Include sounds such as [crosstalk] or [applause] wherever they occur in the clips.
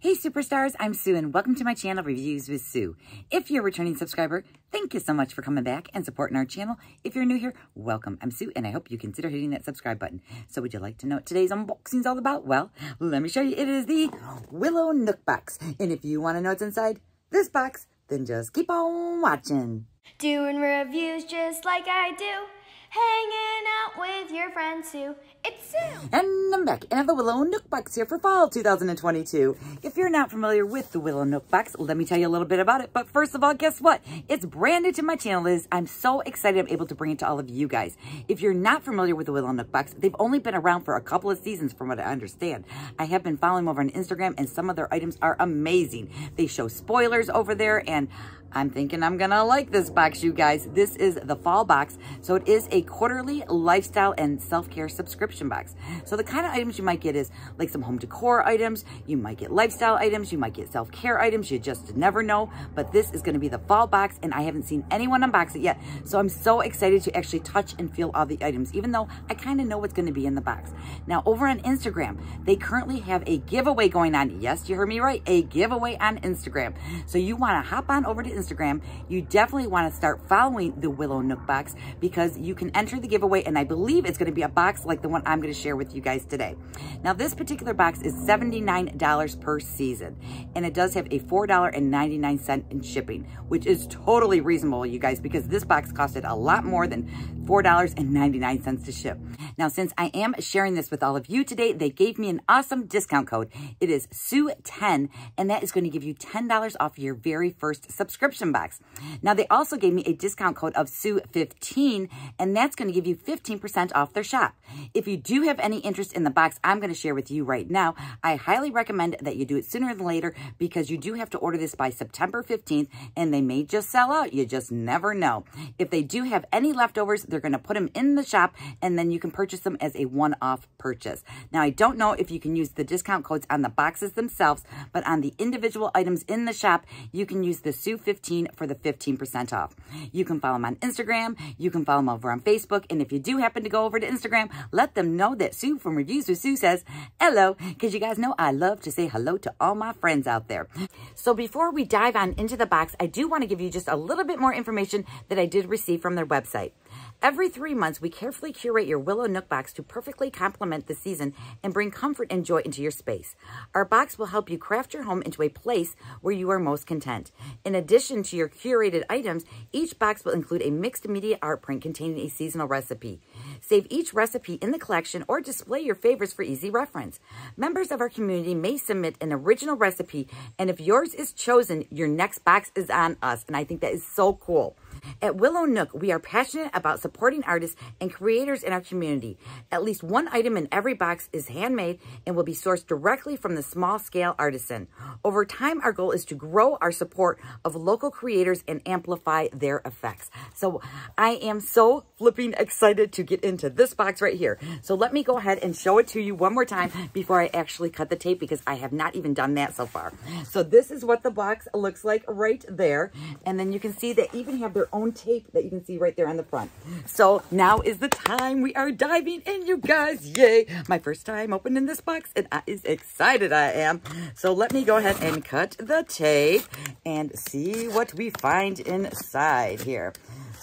Hey superstars, I'm Sue and welcome to my channel Reviews with Sue. If you're a returning subscriber, thank you so much for coming back and supporting our channel. If you're new here, welcome. I'm Sue and I hope you consider hitting that subscribe button. So would you like to know what today's unboxing is all about? Well, let me show you. It is the Willow Nook box. And if you want to know what's inside this box, then just keep on watching. Doing reviews just like I do. Hanging out with your friends Sue. It's Sue. And I'm back and I have the Willow Nook box here for fall 2022. If you're not familiar with the Willow Nook box, let me tell you a little bit about it. But first of all, guess what? It's brand new to my channel, Liz. I'm so excited I'm able to bring it to all of you guys. If you're not familiar with the Willow Nook box, they've only been around for a couple of seasons from what I understand. I have been following them over on Instagram and some of their items are amazing. They show spoilers over there and I'm thinking I'm gonna like this box, you guys. This is the fall box. So it is a quarterly lifestyle and self-care subscription box. So the kind of items you might get is like some home decor items. You might get lifestyle items. You might get self-care items. You just never know. But this is gonna be the fall box and I haven't seen anyone unbox it yet. So I'm so excited to actually touch and feel all the items, even though I kind of know what's gonna be in the box. Now over on Instagram, they currently have a giveaway going on. Yes, you heard me right, a giveaway on Instagram. So you wanna hop on over to Instagram, you definitely want to start following the Willow Nook box because you can enter the giveaway and I believe it's going to be a box like the one I'm going to share with you guys today. Now this particular box is $79 per season and it does have a $4.99 in shipping, which is totally reasonable, you guys, because this box costed a lot more than $4.99 to ship. Now, since I am sharing this with all of you today, they gave me an awesome discount code. It is SUE10, and that is going to give you $10 off your very first subscription box. Now, they also gave me a discount code of SUE15, and that's going to give you 15% off their shop. If you do have any interest in the box I'm going to share with you right now, I highly recommend that you do it sooner than later because you do have to order this by September 15th, and they may just sell out. You just never know. If they do have any leftovers, they're going to put them in the shop, and then you can purchase them as a one-off purchase. Now, I don't know if you can use the discount codes on the boxes themselves, but on the individual items in the shop, you can use the SUE15 for the 15% off. You can follow them on Instagram. You can follow them over on Facebook. And if you do happen to go over to Instagram, let them know that Sue from Reviews with Sue says hello, because you guys know I love to say hello to all my friends out there. So before we dive on into the box, I do want to give you just a little bit more information that I did receive from their website. Every three months, we carefully curate your Willow Nook box to perfectly complement the season and bring comfort and joy into your space. Our box will help you craft your home into a place where you are most content. In addition to your curated items, each box will include a mixed media art print containing a seasonal recipe. Save each recipe in the collection or display your favorites for easy reference. Members of our community may submit an original recipe, and if yours is chosen, your next box is on us. And I think that is so cool. At Willow Nook, we are passionate about supporting artists and creators in our community. At least one item in every box is handmade and will be sourced directly from the small-scale artisan. Over time, our goal is to grow our support of local creators and amplify their effects. So I am so flipping excited to get into this box right here. So let me go ahead and show it to you one more time before I actually cut the tape because I have not even done that so far. So this is what the box looks like right there. And then you can see they even have their own tape that you can see right there on the front. So now is the time we are diving in, you guys. Yay. My first time opening this box and I is excited I am. So let me go ahead and cut the tape and see what we find inside here.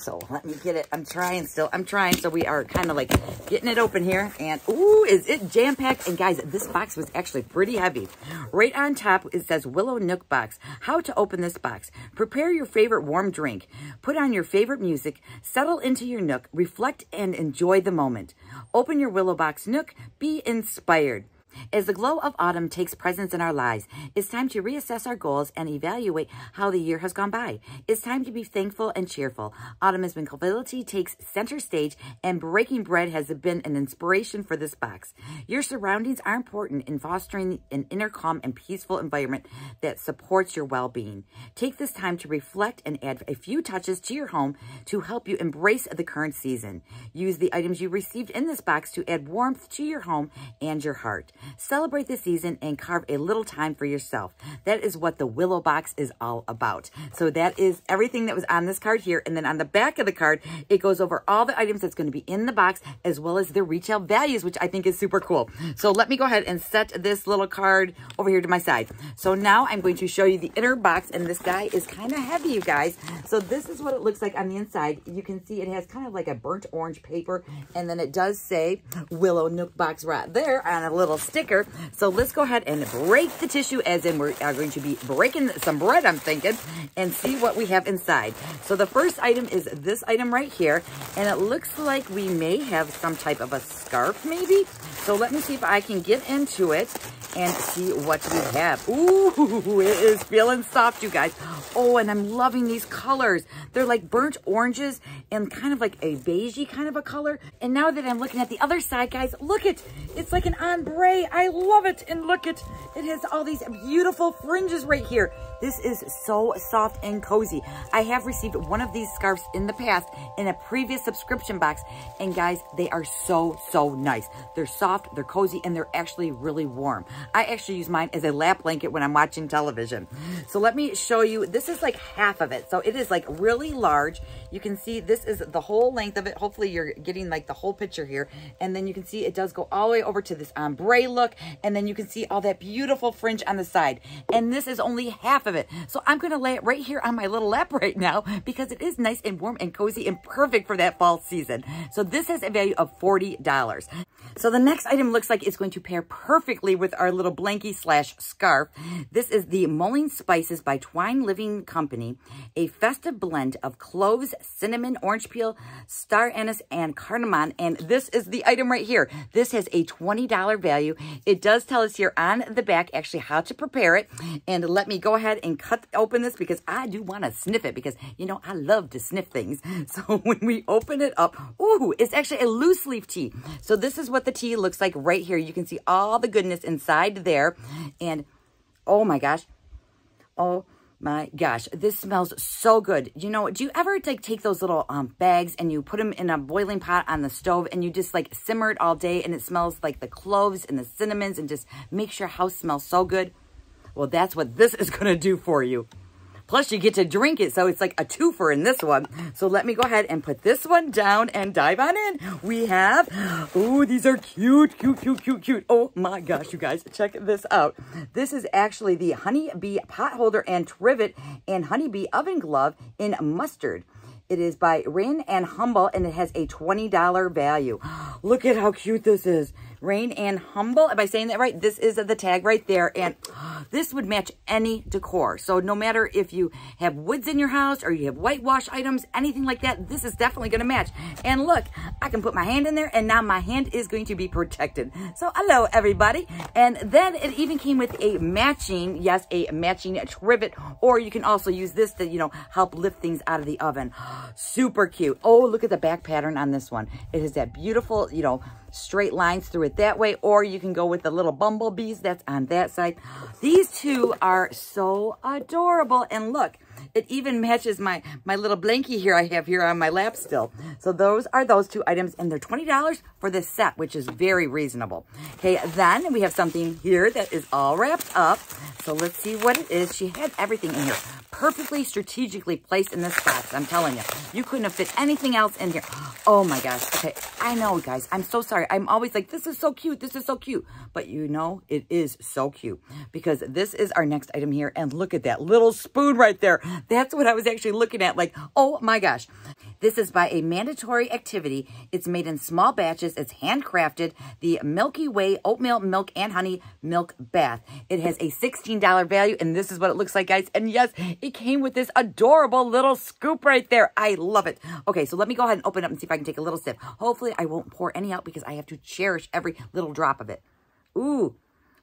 So let me get it. I'm trying still. I'm trying. So we are kind of like getting it open here. And ooh, is it jam-packed? And guys, this box was actually pretty heavy. Right on top, it says Willow Nook box. How to open this box. Prepare your favorite warm drink. Put on your favorite music. Settle into your nook. Reflect and enjoy the moment. Open your Willow Box Nook. Be inspired. As the glow of autumn takes presence in our lives, it's time to reassess our goals and evaluate how the year has gone by. It's time to be thankful and cheerful. Autumn as Ability takes center stage, and breaking bread has been an inspiration for this box. Your surroundings are important in fostering an inner calm and peaceful environment that supports your well-being. Take this time to reflect and add a few touches to your home to help you embrace the current season. Use the items you received in this box to add warmth to your home and your heart. Celebrate the season and carve a little time for yourself. That is what the Willow box is all about. So that is everything that was on this card here. And then on the back of the card, it goes over all the items that's going to be in the box as well as the retail values, which I think is super cool. So let me go ahead and set this little card over here to my side. So now I'm going to show you the inner box and this guy is kind of heavy, you guys. So this is what it looks like on the inside. You can see it has kind of like a burnt orange paper and then it does say Willow Nook Box right there on a little sticker. So let's go ahead and break the tissue as in we are going to be breaking some bread, I'm thinking, and see what we have inside. So the first item is this item right here. And it looks like we may have some type of a scarf maybe. So let me see if I can get into it and see what we have. Ooh, [laughs] it is feeling soft, you guys. Oh, and I'm loving these colors. They're like burnt oranges and kind of like a beigey kind of a color. And now that I'm looking at the other side, guys, look at it. It's like an ombre. I love it. And look at it. It has all these beautiful fringes right here. This is so soft and cozy. I have received one of these scarves in the past in a previous subscription box. And guys, they are so, so nice. They're soft, they're cozy, and they're actually really warm. I actually use mine as a lap blanket when I'm watching television. So let me show you. This is like half of it. So it is like really large. You can see this is the whole length of it. Hopefully you're getting like the whole picture here. And then you can see it does go all the way over to this ombre look. And then you can see all that beautiful fringe on the side. And this is only half of it. So I'm going to lay it right here on my little lap [laughs] right now because it is nice and warm and cozy and perfect for that fall season. So this has a value of $40. So the next item looks like it's going to pair perfectly with our little blankie slash scarf. This is the Mulling Spices by Twine Living Company, a festive blend of cloves, cinnamon, orange peel, star anise, and cardamom. And this is the item right here. This has a $20 value. It does tell us here on the back actually how to prepare it. And let me go ahead and cut open this because I do want to sniff it because, you know, I love to sniff things. [laughs] So when we open it up, ooh, it's actually a loose leaf tea. So this is what the tea looks like right here. You can see all the goodness inside there. And oh my gosh. Oh my gosh, this smells so good. You know, do you ever like take those little um, bags and you put them in a boiling pot on the stove and you just like simmer it all day and it smells like the cloves and the cinnamons and just makes your house smell so good? Well, that's what this is going to do for you. Plus, you get to drink it, so it's like a twofer in this one. So let me go ahead and put this one down and dive on in. We have, oh, these are cute, cute, cute, cute, cute. Oh my gosh, you guys, check this out. This is actually the Honeybee Pot Holder and Trivet and Honeybee Oven Glove in Mustard. It is by Rin and Humble, and it has a $20 value. Look at how cute this is. Raine and Humble. Am I saying that right? This is the tag right there. And [gasps] this would match any decor. So no matter if you have woods in your house or you have whitewash items, anything like that, this is definitely going to match. And look, I can put my hand in there and now my hand is going to be protected. So hello, everybody. And then it even came with a matching, yes, a matching trivet. Or you can also use this to, you know, help lift things out of the oven. [gasps] Super cute. Oh, look at the back pattern on this one. It has that beautiful, you know, straight lines through it that way, or you can go with the little bumblebees that's on that side. These two are so adorable. And look, it even matches my, my little blankie here I have here on my lap still. So those are those two items, and they're $20 for this set, which is very reasonable. Okay, then we have something here that is all wrapped up. So let's see what it is. She had everything in here perfectly strategically placed in this box. I'm telling you, you couldn't have fit anything else in here. Oh my gosh. Okay, I know, guys. I'm so sorry. I'm always like, this is so cute. This is so cute. But you know, it is so cute because this is our next item here. And look at that little spoon right there. That's what I was actually looking at. Like, oh my gosh. This is by a mandatory activity. It's made in small batches. It's handcrafted. The Milky Way oatmeal milk and honey milk bath. It has a $16 value. And this is what it looks like, guys. And yes, it came with this adorable little scoop right there. I love it. Okay, so let me go ahead and open it up and see if I can take a little sip. Hopefully, I won't pour any out because I have to cherish every little drop of it. Ooh,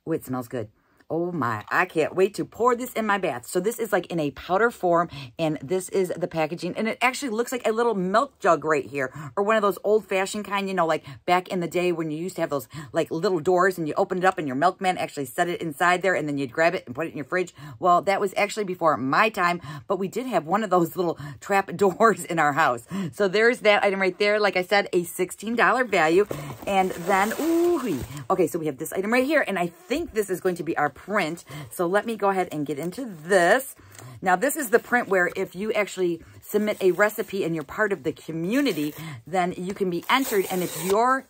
ooh, it smells good. Oh my, I can't wait to pour this in my bath. So this is like in a powder form and this is the packaging and it actually looks like a little milk jug right here or one of those old fashioned kind, you know, like back in the day when you used to have those like little doors and you open it up and your milkman actually set it inside there and then you'd grab it and put it in your fridge. Well, that was actually before my time, but we did have one of those little [laughs] trap doors in our house. So there's that item right there. Like I said, a $16 value. And then, ooh, okay, so we have this item right here and I think this is going to be our print. So let me go ahead and get into this. Now, this is the print where if you actually submit a recipe and you're part of the community, then you can be entered. And if your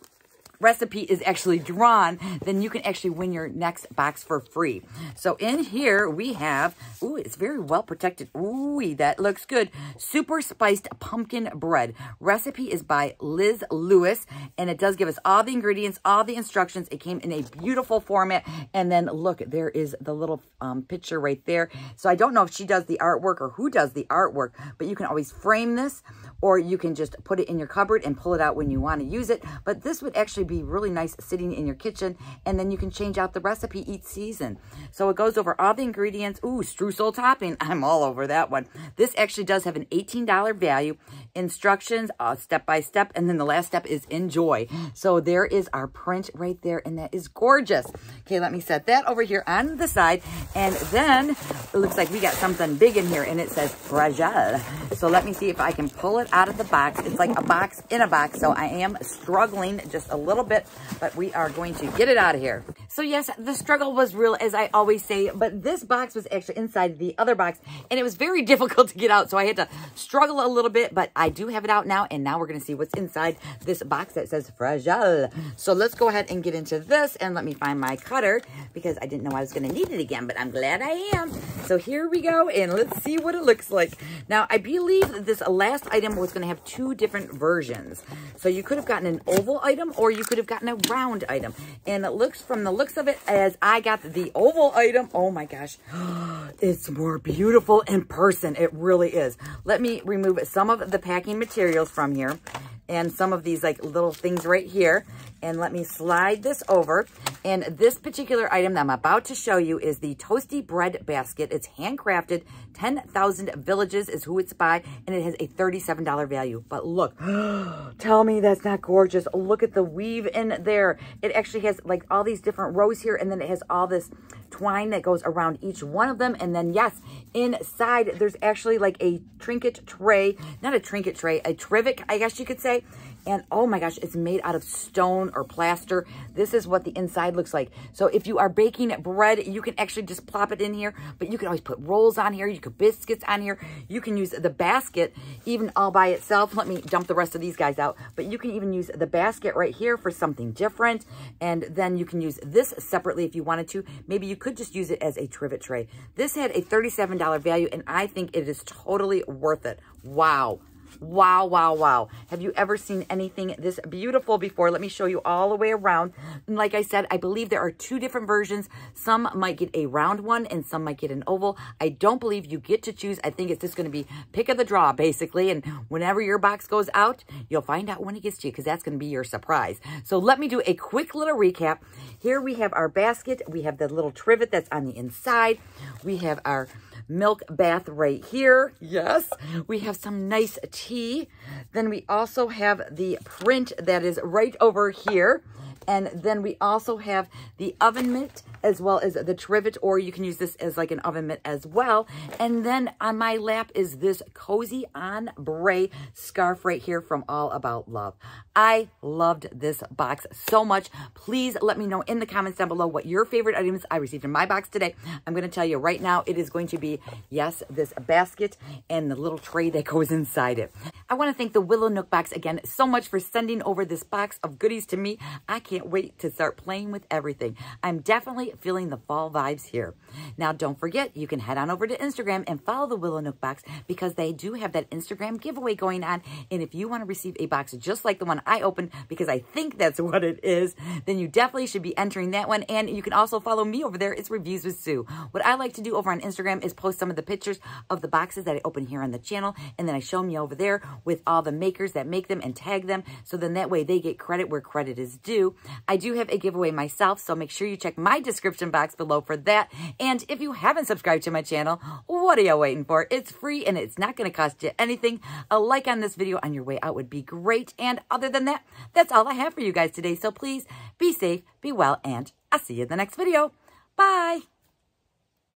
recipe is actually drawn, then you can actually win your next box for free. So in here we have, ooh, it's very well protected. Ooh, that looks good. Super spiced pumpkin bread. Recipe is by Liz Lewis, and it does give us all the ingredients, all the instructions. It came in a beautiful format. And then look, there is the little um, picture right there. So I don't know if she does the artwork or who does the artwork, but you can always frame this or you can just put it in your cupboard and pull it out when you want to use it. But this would actually be really nice sitting in your kitchen, and then you can change out the recipe each season. So it goes over all the ingredients. Ooh, streusel topping. [laughs] I'm all over that one. This actually does have an $18 value. Instructions, uh, step by step, and then the last step is enjoy. So there is our print right there, and that is gorgeous. Okay, let me set that over here on the side, and then it looks like we got something big in here, and it says fragile. So let me see if I can pull it out of the box. It's like a box in a box, so I am struggling just a little bit, but we are going to get it out of here. So yes, the struggle was real, as I always say, but this box was actually inside the other box, and it was very [laughs] difficult to get out, so I had to struggle a little bit, but I do have it out now, and now we're going to see what's inside this box that says Fragile. So let's go ahead and get into this, and let me find my cutter, because I didn't know I was going to need it again, but I'm glad I am. So here we go, and let's see what it looks like. Now, I believe this last item was going to have two different versions. So you could have gotten an oval item or you could have gotten a round item. And it looks from the looks of it as I got the oval item. Oh my gosh. [gasps] It's more beautiful in person. It really is. Let me remove some of the packing materials from here and some of these like little things right here. And let me slide this over. And this particular item that I'm about to show you is the Toasty Bread Basket. It's handcrafted. 10,000 Villages is who it's by. And it has a $37 value. But look, [gasps] tell me that's not gorgeous. Look at the weave in there. It actually has like all these different rows here. And then it has all this twine that goes around each one of them. And then yes, inside there's actually like a trinket tray. Not a trinket tray, a trivet, I guess you could say. And oh my gosh, it's made out of stone or plaster. This is what the inside looks like. So if you are baking bread, you can actually just plop it in here, but you can always put rolls on here. You could biscuits on here. You can use the basket even all by itself. Let me dump the rest of these guys out, but you can even use the basket right here for something different. And then you can use this separately if you wanted to. Maybe you could just use it as a trivet tray. This had a $37 value and I think it is totally worth it. Wow. Wow, wow, wow. Have you ever seen anything this beautiful before? Let me show you all the way around. And like I said, I believe there are two different versions. Some might get a round one and some might get an oval. I don't believe you get to choose. I think it's just going to be pick of the draw, basically. And whenever your box goes out, you'll find out when it gets to you because that's going to be your surprise. So let me do a quick little recap. Here we have our basket. We have the little trivet that's on the inside. We have our milk bath right here. Yes. We have some nice tea. Then we also have the print that is right over here. And then we also have the oven mitt as well as the trivet, or you can use this as like an oven mitt as well. And then on my lap is this Cozy on Ombre scarf right here from All About Love. I loved this box so much. Please let me know in the comments down below what your favorite items I received in my box today. I'm going to tell you right now, it is going to be, yes, this basket and the little tray that goes inside it. I want to thank the Willow Nook box again so much for sending over this box of goodies to me. I can't wait to start playing with everything. I'm definitely feeling the fall vibes here. Now, don't forget, you can head on over to Instagram and follow the Willow Nook box because they do have that Instagram giveaway going on. And if you want to receive a box just like the one I opened, because I think that's [laughs] what it is, then you definitely should be entering that one. And you can also follow me over there. It's Reviews with Sue. What I like to do over on Instagram is post some of the pictures of the boxes that I open here on the channel. And then I show them over there with all the makers that make them and tag them. So then that way they get credit where credit is due. I do have a giveaway myself, so make sure you check my description box below for that. And if you haven't subscribed to my channel, what are you waiting for? It's free and it's not going to cost you anything. A like on this video on your way out would be great. And other than that, that's all I have for you guys today. So please be safe, be well, and I'll see you in the next video. Bye.